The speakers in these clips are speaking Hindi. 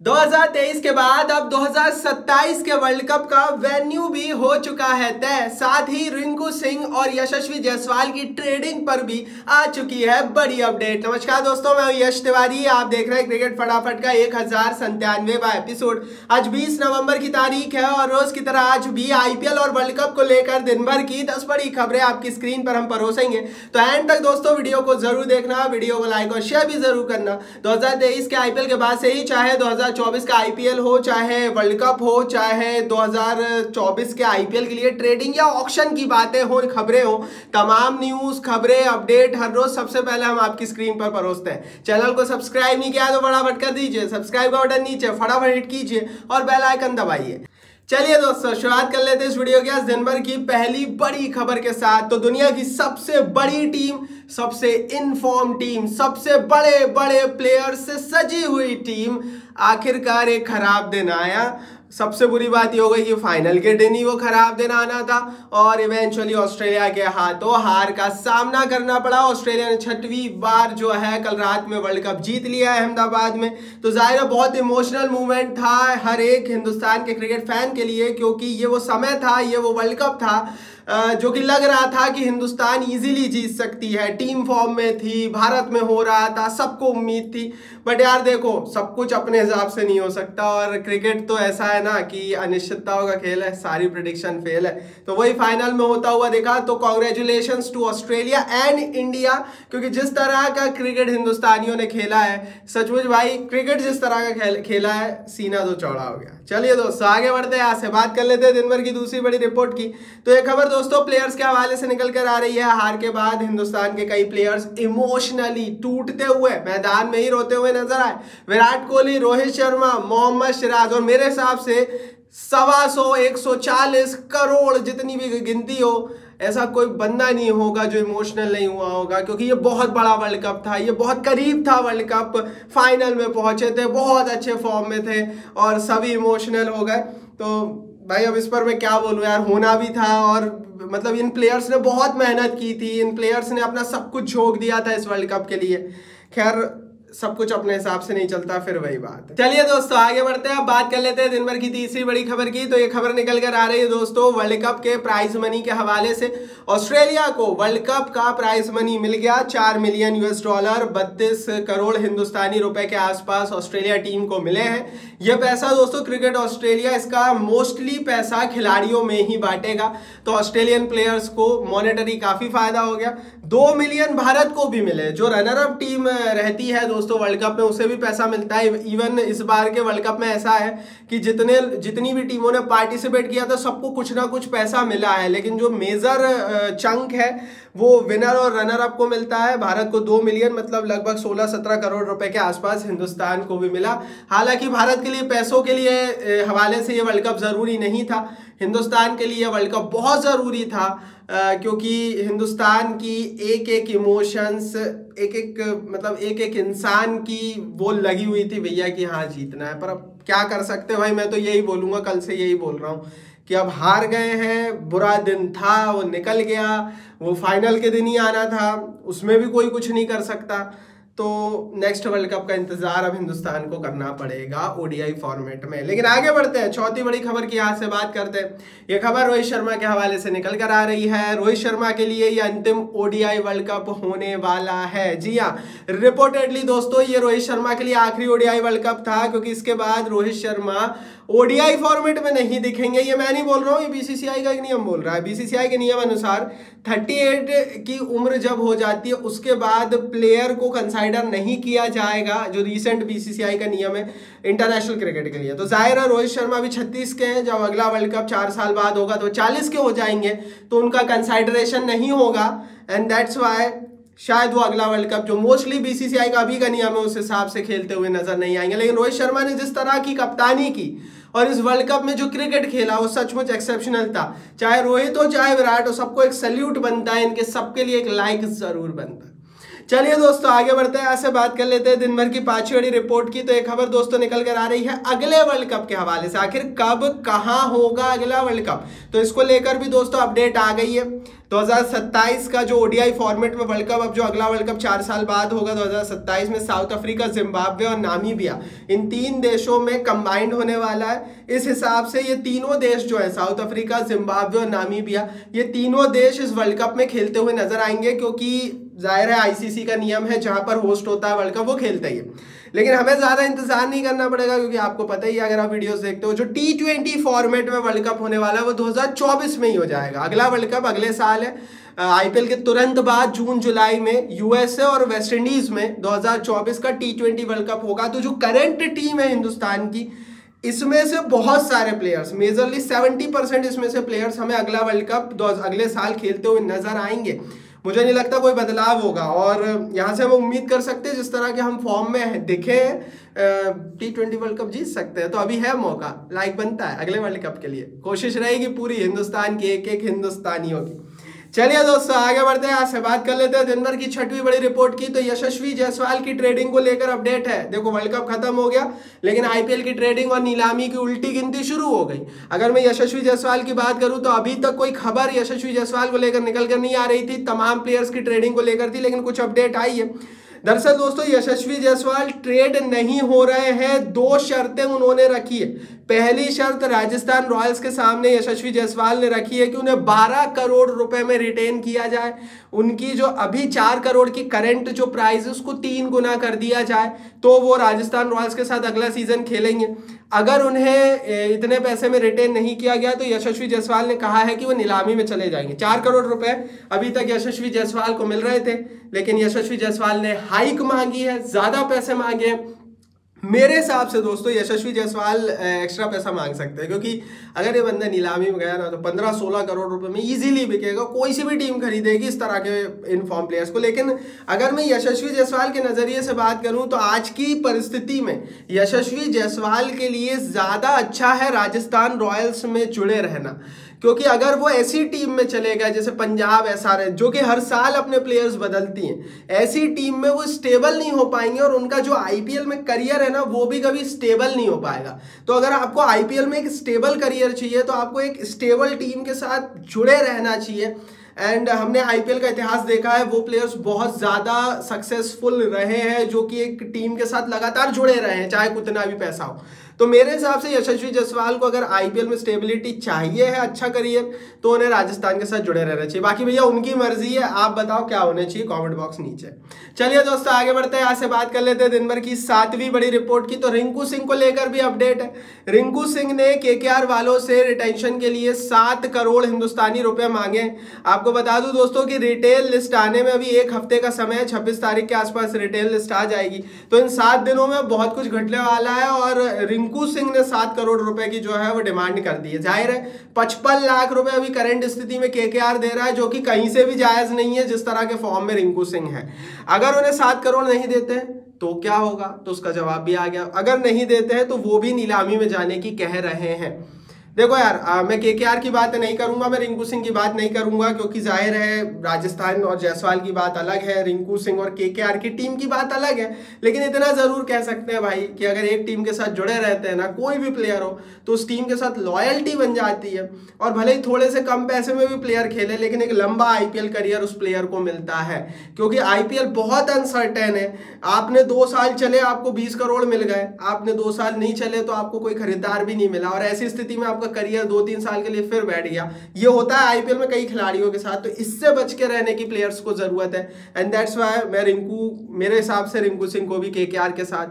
2023 के बाद अब 2027 के वर्ल्ड कप का वेन्यू भी हो चुका है, तय। साथ ही रिंकू सिंह और यशस्वी जायसवाल की ट्रेडिंग पर भी आ चुकी है बड़ी अपडेट। नमस्कार दोस्तों, मैं यश तिवारी। आप देख रहे हैं क्रिकेट फटाफट का एक हज़ार संतानवेवा एपिसोड। आज 20 नवंबर की तारीख है और रोज की तरह आज भी आईपीएल और वर्ल्ड कप को लेकर दिन भर की दस बड़ी खबरें आपकी स्क्रीन पर हम परोसेंगे। तो एंड तक दोस्तों, वीडियो को ज़रूर देखना, वीडियो को लाइक और शेयर भी ज़रूर करना। दो हज़ार तेईस के आईपीएल के बाद से ही चाहे दो 2024 का आईपीएल हो, चाहे वर्ल्ड कप हो, चाहे 2024 के आईपीएल के लिए ट्रेडिंग या ऑक्शन की बातें हो, खबरें हो, तमाम न्यूज़ खबरें अपडेट हर रोज सबसे पहले हम आपकी स्क्रीन पर परोसते हैं। चैनल को सब्सक्राइब नहीं किया तो फटाफट कर दीजिए सब्सक्राइब का बटन नीचे, फटाफट हिट कीजिए और बेल आइकन दबाइए। चलिए दोस्तों, शुरुआत कर लेते हैं इस वीडियो के। आज दिन भर की पहली बड़ी खबर के साथ तो दुनिया की सबसे बड़ी टीम, सबसे इनफॉर्म टीम सबसे बड़े बड़े प्लेयर से सजी हुई टीम, आखिरकार एक खराब दिन आया। सबसे बुरी बात ये हो गई कि फाइनल के दिन ही वो खराब दिन आना था और इवेंचुअली ऑस्ट्रेलिया के हाथों हार का सामना करना पड़ा। ऑस्ट्रेलिया ने छठवीं बार जो है कल रात में वर्ल्ड कप जीत लिया है अहमदाबाद में। तो ज़ाहिर बहुत इमोशनल मूवमेंट था हर एक हिंदुस्तान के क्रिकेट फ़ैन के लिए, क्योंकि ये वो समय था, ये वो वर्ल्ड कप था। जो कि लग रहा था कि हिंदुस्तान इजीली जीत सकती है। टीम फॉर्म में थी, भारत में हो रहा था, सबको उम्मीद थी। बट यार देखो, सब कुछ अपने हिसाब से नहीं हो सकता और क्रिकेट तो ऐसा है ना कि अनिश्चितताओं का खेल है, सारी प्रिडिक्शन फेल है। तो वही फाइनल में होता हुआ देखा तो congratulation to Australia and India क्योंकि जिस तरह का क्रिकेट हिंदुस्तानियों ने खेला है, सचमुच भाई क्रिकेट जिस तरह का खेल, खेला है, सीना तो चौड़ा हो गया। चलिए दोस्तों, आगे बढ़ते हैं, यहाँ से बात कर लेते हैं दिन भर की दूसरी बड़ी रिपोर्ट की। तो एक खबर दोस्तों प्लेयर्स के हवाले से निकल कर आ रही है हार के बाद हिंदुस्तान के कई प्लेयर्स इमोशनली टूटते हुए मैदान में ही रोते हुए नज़र आए। विराट कोहली, रोहित शर्मा, मोहम्मद सिराज और मेरे हिसाब से सवा सौ, एक सौ चालीस करोड़ जितनी भी गिनती हो, ऐसा कोई बंदा नहीं होगा जो इमोशनल नहीं हुआ होगा, क्योंकि ये बहुत बड़ा वर्ल्ड कप था, ये बहुत करीब था वर्ल्ड कप फाइनल में पहुँचे थे, बहुत अच्छे फॉर्म में थे और सभी इमोशनल हो गए। तो भाई, अब इस पर मैं क्या बोलूँ यार, होना भी था और मतलब इन प्लेयर्स ने बहुत मेहनत की थी, इन प्लेयर्स ने अपना सब कुछ झोंक दिया था इस वर्ल्ड कप के लिए। खैर सब कुछ अपने हिसाब से नहीं चलता, फिर वही बात चलिए दोस्तों, आगे बढ़ते हैं। बात कर लेते हैं दिन भर की तीसरी बड़ी खबर की। तो ये खबर निकल कर आ रही है दोस्तों वर्ल्ड कप के प्राइज मनी के हवाले से। ऑस्ट्रेलिया को वर्ल्ड कप का प्राइज मनी मिल गया, चार मिलियन यूएस डॉलर बत्तीस करोड़ हिंदुस्तानी रुपए के आसपास ऑस्ट्रेलिया टीम को मिले हैं। यह पैसा दोस्तों क्रिकेट ऑस्ट्रेलिया, इसका मोस्टली पैसा खिलाड़ियों में ही बांटेगा। तो ऑस्ट्रेलियन प्लेयर्स को मॉनिटरी काफ़ी फ़ायदा हो गया। दो मिलियन भारत को भी मिले। जो रनर अप टीम रहती है दोस्तों वर्ल्ड कप में, उसे भी पैसा मिलता है। इवन इस बार के वर्ल्ड कप में ऐसा है कि जितने, जितनी भी टीमों ने पार्टिसिपेट किया था, सबको कुछ ना कुछ पैसा मिला है। लेकिन जो मेजर चंक है, वो विनर और रनर अप को मिलता है। भारत को दो मिलियन मतलब लगभग सोलह सत्रह करोड़ रुपए के आसपास हिंदुस्तान को भी मिला। हालाँकि भारत के लिए, पैसों के लिए हवाले से ये वर्ल्ड कप ज़रूरी नहीं था। हिंदुस्तान के लिए वर्ल्ड कप बहुत ज़रूरी था। क्योंकि हिंदुस्तान की एक एक इमोशंस एक एक मतलब एक एक इंसान की वो लगी हुई थी भैया कि हाँ जीतना है। पर अब क्या कर सकते भाई? मैं तो यही बोलूँगा, कल से यही बोल रहा हूँ कि अब हार गए हैं, बुरा दिन था, वो निकल गया, वो फाइनल के दिन ही आना था, उसमें भी कोई कुछ नहीं कर सकता। तो नेक्स्ट वर्ल्ड कप का इंतज़ार अब हिंदुस्तान को करना पड़ेगा ओडीआई फॉर्मेट में। लेकिन आगे बढ़ते हैं, चौथी बड़ी खबर की यहाँ से बात करते हैं। ये खबर रोहित शर्मा के हवाले से निकल कर आ रही है। रोहित शर्मा के लिए ये अंतिम ओडीआई वर्ल्ड कप होने वाला है। जी हाँ रिपोर्टेडली दोस्तों, ये रोहित शर्मा के लिए आखिरी ओडीआई वर्ल्ड कप था, क्योंकि इसके बाद रोहित शर्मा ओडीआई फॉर्मेट में नहीं दिखेंगे, ये मैं नहीं बोल रहा हूँ, ये बीसीसीआई का एक नियम बोल रहा है। बीसीसीआई के नियम अनुसार 38 की उम्र जब हो जाती है, उसके बाद प्लेयर को कंसाइडर नहीं किया जाएगा, जो रिसेंट बीसीसीआई का नियम है इंटरनेशनल क्रिकेट के लिए। तो ज़ाहिर है, रोहित शर्मा अभी छत्तीस के हैं, जब अगला वर्ल्ड कप चार साल बाद होगा तो चालीस के हो जाएँगे तो उनका कंसाइडरेशन नहीं होगा। एंड दैट्स वाई शायद वो अगला वर्ल्ड कप जो मोस्टली बीसीसीआई का अभी का नियम है, उस हिसाब से खेलते हुए नज़र नहीं आएँगे। लेकिन रोहित शर्मा ने जिस तरह की कप्तानी की और इस वर्ल्ड कप में जो क्रिकेट खेला, वो सचमुच एक्सेप्शनल था। चाहे रोहित हो, चाहे विराट हो, सबको एक सल्यूट बनता है, इनके सबके लिए एक लाइक ज़रूर बनता है। चलिए दोस्तों, आगे बढ़ते हैं ऐसे बात कर लेते हैं दिन भर की पांचवी बड़ी रिपोर्ट की। तो एक खबर दोस्तों निकल कर आ रही है अगले वर्ल्ड कप के हवाले से। आखिर कब, कहाँ होगा अगला वर्ल्ड कप? तो इसको लेकर भी दोस्तों अपडेट आ गई है। 2027 का जो ओडीआई फॉर्मेट में वर्ल्ड कप अब जो अगला वर्ल्ड कप चार साल बाद होगा 2027 में साउथ अफ्रीका जिम्बाब्वे और नामीबिया इन तीन देशों में कंबाइंड होने वाला है। इस हिसाब से ये तीनों देश जो है साउथ अफ्रीका जिम्बाब्वे और नामीबिया ये तीनों देश इस वर्ल्ड कप में खेलते हुए नज़र आएँगे, क्योंकि ज़ाहिर है आईसीसी का नियम है, जहाँ पर होस्ट होता है वर्ल्ड कप वो खेलता ही है। लेकिन हमें ज़्यादा इंतज़ार नहीं करना पड़ेगा, क्योंकि आपको पता ही है, अगर आप वीडियोस देखते हो, जो टी ट्वेंटी फॉर्मेट में वर्ल्ड कप होने वाला है, वो 2024 में ही हो जाएगा। अगला वर्ल्ड कप अगले साल है आईपीएल के तुरंत बाद, जून, जुलाई में यूएसए और वेस्ट इंडीज में 2024 का टी ट्वेंटी वर्ल्ड कप होगा। तो जो करंट टीम है हिंदुस्तान की, इसमें से बहुत सारे प्लेयर्स मेजरली 70 परसेंट इसमें से प्लेयर्स हमें अगला वर्ल्ड कप अगले साल खेलते हुए नज़र आएँगे। मुझे नहीं लगता कोई बदलाव होगा। और यहाँ से हम उम्मीद कर सकते हैं, जिस तरह के हम फॉर्म में दिखे टी ट्वेंटी वर्ल्ड कप जीत सकते हैं। तो अभी है मौका लाइक बनता है अगले वर्ल्ड कप के लिए। कोशिश रहेगी पूरी हिंदुस्तान की एक एक हिंदुस्तानियों की। चलिए दोस्तों, आगे बढ़ते हैं। आज से बात कर लेते हैं। दिन भर की छठवीं बड़ी रिपोर्ट की तो यशस्वी जायसवाल की ट्रेडिंग को लेकर अपडेट है। देखो वर्ल्ड कप खत्म हो गया, लेकिन आईपीएल की ट्रेडिंग और नीलामी की उल्टी गिनती शुरू हो गई। अगर मैं यशस्वी जायसवाल की बात करूँ तो अभी तक कोई खबर यशस्वी जायसवाल को लेकर निकल कर नहीं आ रही थी। तमाम प्लेयर्स की ट्रेडिंग को लेकर थी, लेकिन कुछ अपडेट आई है। दरअसल दोस्तों, यशस्वी जायसवाल ट्रेड नहीं हो रहे हैं। दो शर्तें उन्होंने रखी है। पहली शर्त राजस्थान रॉयल्स के सामने यशस्वी जायसवाल ने रखी है कि उन्हें 12 करोड़ रुपए में रिटेन किया जाए। उनकी जो अभी चार करोड़ की करंट जो प्राइस है, उसको तीन गुना कर दिया जाए तो वो राजस्थान रॉयल्स के साथ अगला सीज़न खेलेंगे। अगर उन्हें इतने पैसे में रिटेन नहीं किया गया तो यशस्वी जायसवाल ने कहा है कि वो नीलामी में चले जाएँगे। चार करोड़ रुपए अभी तक यशस्वी जायसवाल को मिल रहे थे, लेकिन यशस्वी जायसवाल ने हाइक मांगी है, ज़्यादा पैसे मांगे मेरे हिसाब से दोस्तों यशस्वी जायसवाल एक्स्ट्रा पैसा मांग सकते हैं, क्योंकि अगर ये बंदा नीलामी में गया ना तो पंद्रह सोलह करोड़ रुपए में इजीली बिकेगा, कोई सी भी टीम खरीदेगी इस तरह के इनफॉर्म प्लेयर्स को। लेकिन अगर मैं यशस्वी जायसवाल के नज़रिए से बात करूँ तो आज की परिस्थिति में यशस्वी जायसवाल के लिए ज़्यादा अच्छा है राजस्थान रॉयल्स में जुड़े रहना। क्योंकि अगर वो ऐसी टीम में चले गए, जैसे पंजाब ऐसा रहे जो कि हर साल अपने प्लेयर्स बदलती हैं, ऐसी टीम में वो स्टेबल नहीं हो पाएँगे और उनका जो आईपीएल में करियर है ना, वो भी कभी स्टेबल नहीं हो पाएगा। तो अगर आपको आईपीएल में एक स्टेबल करियर चाहिए तो आपको एक स्टेबल टीम के साथ जुड़े रहना चाहिए। एंड हमने आईपीएल का इतिहास देखा है, वो प्लेयर्स बहुत ज़्यादा सक्सेसफुल रहे हैं, जो कि एक टीम के साथ लगातार जुड़े रहे हैं, चाहे कितना भी पैसा हो। तो मेरे हिसाब से यशस्वी जायसवाल को अगर आईपीएल में स्टेबिलिटी चाहिए है अच्छा करियर तो उन्हें राजस्थान के साथ जुड़े रहना चाहिए। बाकी भैया, उनकी मर्ज़ी है, आप बताओ क्या होना चाहिए कमेंट बॉक्स नीचे। चलिए दोस्तों, आगे बढ़ते हैं से बात कर लेते हैं दिन भर की सातवीं बड़ी रिपोर्ट की। तो रिंकू सिंह को लेकर भी अपडेट है। रिंकू सिंह ने के वालों से रिटेंशन के लिए सात करोड़ हिंदुस्तानी रुपए मांगे। आपको बता दूँ दोस्तों की रिटेल लिस्ट आने में अभी एक हफ़्ते का समय है, छब्बीस तारीख के आसपास रिटेल लिस्ट आ जाएगी। तो इन सात दिनों में बहुत कुछ घटने वाला है और रिंकू रिंकू सिंह ने सात करोड़ रुपए की जो है वो डिमांड कर दी है। ज़ाहिर है, पचपन लाख रुपए अभी करंट स्थिति में के दे रहा है, जो कि कहीं से भी जायज़ नहीं है, जिस तरह के फॉर्म में रिंकू सिंह है। अगर उन्हें सात करोड़ नहीं देते तो क्या होगा? तो उसका जवाब भी आ गया। अगर नहीं देते हैं तो वो भी नीलामी में जाने की कह रहे हैं। देखो यार आ, मैं के आर की बात नहीं करूँगा मैं रिंकू सिंह की बात नहीं करूँगा क्योंकि ज़ाहिर है राजस्थान और जायसवाल की बात अलग है रिंकू सिंह और के आर की टीम की बात अलग है लेकिन इतना ज़रूर कह सकते हैं भाई कि अगर एक टीम के साथ जुड़े रहते हैं ना कोई भी प्लेयर हो तो उस टीम के साथ लॉयल्टी बन जाती है और भले ही थोड़े से कम पैसे में भी प्लेयर खेले लेकिन एक लंबा आईपीएल करियर उस प्लेयर को मिलता है क्योंकि आईपीएल बहुत अनसर्टेन है। आपने दो साल चले आपको बीस करोड़ मिल गए आपने दो साल नहीं चले तो आपको कोई खरीदार भी नहीं मिला और ऐसी स्थिति में आपका करियर दो तीन साल के लिए फिर बैठ गया। ये होता है आईपीएल में कई खिलाड़ियों के साथ तो इससे बच के रहने की प्लेयर्स को ज़रूरत है। एंड दैट्स वाई मैं रिंकू, मेरे हिसाब से रिंकू सिंह को भी के के साथ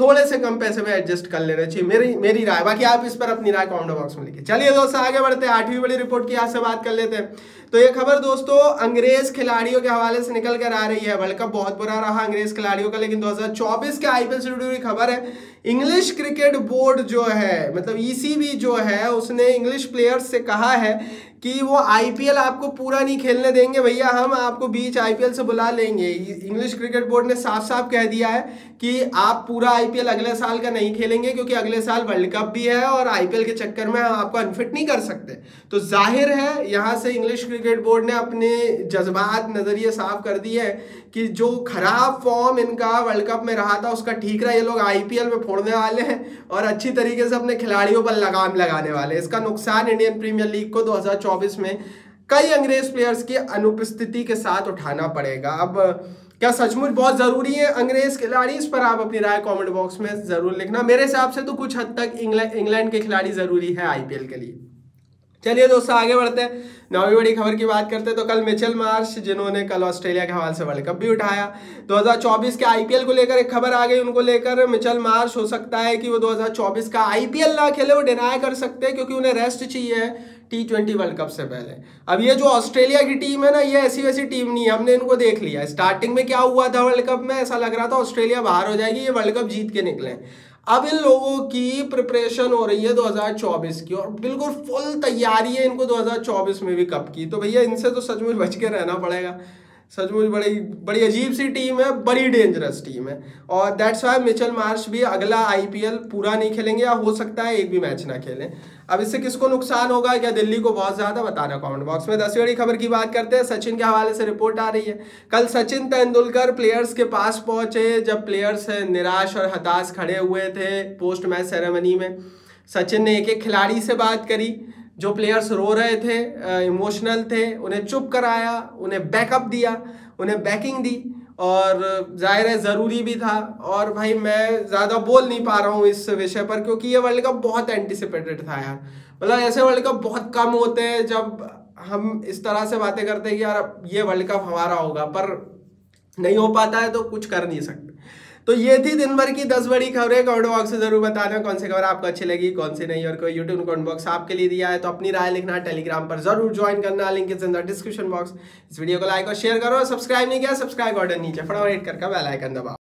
थोड़े से कम पैसे में एडजस्ट कर लेना चाहिए। मेरी मेरी राय। बाकी आप इस पर अपनी राय कमेंट बॉक्स में लिखिए। चलिए दोस्तों, आगे बढ़ते हैं। आठवीं बड़ी रिपोर्ट की यहाँ से बात कर लेते हैं। तो ये खबर दोस्तों, अंग्रेज़ खिलाड़ियों के हवाले से निकल कर आ रही है। वर्ल्ड कप बहुत बुरा रहा अंग्रेज़ खिलाड़ियों का, लेकिन 2024 के आईपीएल से जुड़ी हुई खबर है। इंग्लिश क्रिकेट बोर्ड जो है मतलब ईसीबी e जो है, उसने इंग्लिश प्लेयर्स से कहा है कि वो आईपीएल आपको पूरा नहीं खेलने देंगे भैया, हम आपको बीच आईपीएल से बुला लेंगे। इंग्लिश क्रिकेट बोर्ड ने साफ़ साफ़ कह दिया है कि आप पूरा आईपीएल अगले साल का नहीं खेलेंगे, क्योंकि अगले साल वर्ल्ड कप भी है और आईपीएल के चक्कर में हम आपको अनफिट नहीं कर सकते। तो ज़ाहिर है, यहाँ से इंग्लिश क्रिकेट बोर्ड ने अपने जज्बात, नज़रिए साफ़ कर दिए है कि जो खराब फॉर्म इनका वर्ल्ड कप में रहा था, उसका ठीक रहा। ये लोग आईपीएल में फोड़ने वाले हैं और अच्छी तरीके से अपने खिलाड़ियों पर लगाम लगाने वाले इसका नुकसान इंडियन प्रीमियर लीग को 2024 में कई अंग्रेज़ प्लेयर्स की अनुपस्थिति के साथ उठाना पड़ेगा। अब, क्या सचमुच बहुत ज़रूरी है अंग्रेज़ खिलाड़ी? इस पर आप अपनी राय कमेंट बॉक्स में ज़रूर लिखना। मेरे हिसाब से तो कुछ हद तक इंग्लैंड के खिलाड़ी ज़रूरी है आईपीएल के लिए। चलिए दोस्तों, आगे बढ़ते हैं। नौवीं बड़ी खबर की बात करते हैं तो कल मिचेल मार्श, जिन्होंने कल ऑस्ट्रेलिया के हवाले से वर्ल्ड कप भी उठाया। 2024 के आईपीएल को लेकर एक खबर आ गई उनको लेकर। मिचेल मार्श, हो सकता है कि वो 2024 का आईपीएल ना खेले, वो डिनाई कर सकते हैं, क्योंकि उन्हें रेस्ट चाहिए टी ट्वेंटी वर्ल्ड कप से पहले। अब ये जो ऑस्ट्रेलिया की टीम है ना, ये ऐसी वैसी टीम नहीं है, हमने इनको देख लिया। स्टार्टिंग में क्या हुआ था वर्ल्ड कप में? ऐसा लग रहा था ऑस्ट्रेलिया बाहर हो जाएगी, ये वर्ल्ड कप जीत के निकले अब इन लोगों की प्रिपरेशन हो रही है 2024 की और बिल्कुल फुल तैयारी है इनको 2024 में भी कप की। तो भैया, इनसे तो सचमुच बच के रहना पड़ेगा। सचमुच बड़ी बड़ी अजीब सी टीम है, बड़ी डेंजरस टीम है। और दैट्स वाई मिचल मार्च भी अगला आईपीएल पूरा नहीं खेलेंगे या हो सकता है एक भी मैच ना खेलें। अब इससे किसको नुकसान होगा? क्या दिल्ली को बहुत ज़्यादा? बताना कमेंट बॉक्स में। दसवीं बड़ी खबर की बात करते हैं। सचिन के हवाले से रिपोर्ट आ रही है। कल सचिन तेंदुलकर प्लेयर्स के पास पहुँचे, जब प्लेयर्स निराश और हताश खड़े हुए थे पोस्ट मैच सेरेमनी में। सचिन ने एक एक खिलाड़ी से बात करी, जो प्लेयर्स रो रहे थे इमोशनल थे। उन्हें चुप कराया, उन्हें बैकअप दिया, उन्हें बैकिंग दी। और ज़ाहिर है ज़रूरी भी था। और भाई मैं ज़्यादा बोल नहीं पा रहा हूँ इस विषय पर, क्योंकि ये वर्ल्ड कप बहुत एंटिसिपेटेड था यार। मतलब ऐसे वर्ल्ड कप बहुत कम होते हैं जब हम इस तरह से बातें करते हैं कि यार ये वर्ल्ड कप हमारा होगा, पर नहीं हो पाता है तो कुछ कर नहीं सकते। तो ये थी दिन भर की दस बड़ी खबरें। कमेंट बॉक्स में ज़रूर बताना कौन सी खबर आपको अच्छी लगी, कौन सी नहीं, और कोई यूट्यूब कमेंट बॉक्स आपके लिए दिया है तो अपनी राय लिखना टेलीग्राम पर ज़रूर ज्वाइन करना। Link is in the description box इस वीडियो को लाइक और शेयर करो। सब्सक्राइब नहीं किया सब्सक्राइब बटन नीचे। फटाफट करके बेल आइकन दबाओ।